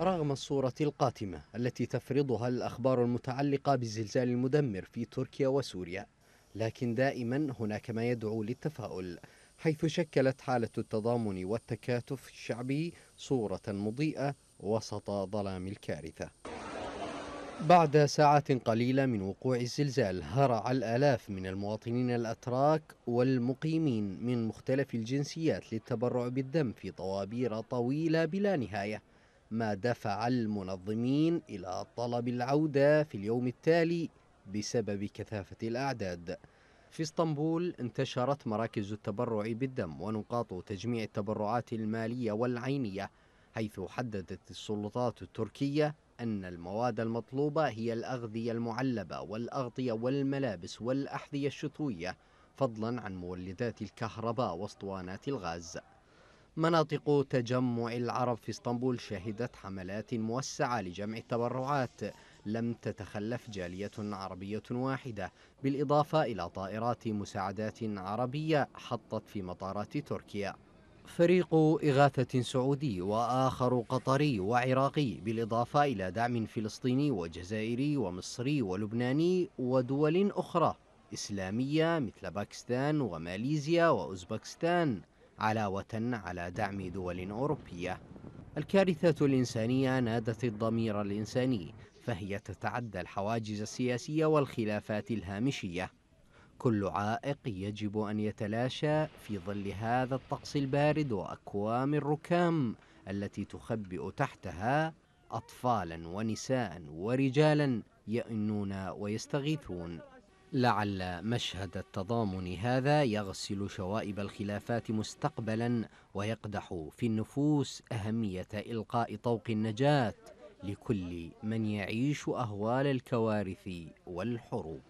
رغم الصورة القاتمة التي تفرضها الأخبار المتعلقة بالزلزال المدمر في تركيا وسوريا لكن دائما هناك ما يدعو للتفاؤل حيث شكلت حالة التضامن والتكاتف الشعبي صورة مضيئة وسط ظلام الكارثة. بعد ساعات قليلة من وقوع الزلزال هرع الآلاف من المواطنين الأتراك والمقيمين من مختلف الجنسيات للتبرع بالدم في طوابير طويلة بلا نهاية. ما دفع المنظمين إلى طلب العودة في اليوم التالي بسبب كثافة الأعداد. في إسطنبول انتشرت مراكز التبرع بالدم ونقاط تجميع التبرعات المالية والعينية حيث حددت السلطات التركية أن المواد المطلوبة هي الأغذية المعلبة والأغطية والملابس والأحذية الشتوية فضلا عن مولدات الكهرباء وأسطوانات الغاز. مناطق تجمع العرب في اسطنبول شهدت حملات موسعة لجمع التبرعات. لم تتخلف جالية عربية واحدة بالإضافة إلى طائرات مساعدات عربية حطت في مطارات تركيا. فريق إغاثة سعودي وآخر قطري وعراقي بالإضافة إلى دعم فلسطيني وجزائري ومصري ولبناني ودول أخرى. إسلامية مثل باكستان وماليزيا وأوزبكستان. علاوة على دعم دول أوروبية. الكارثة الإنسانية نادت الضمير الإنساني فهي تتعدى الحواجز السياسية والخلافات الهامشية. كل عائق يجب أن يتلاشى في ظل هذا الطقس البارد وأكوام الركام التي تخبئ تحتها أطفالا ونساء ورجالا يئنون ويستغيثون. لعل مشهد التضامن هذا يغسل شوائب الخلافات مستقبلا ويقدح في النفوس أهمية إلقاء طوق النجاة لكل من يعيش أهوال الكوارث والحروب.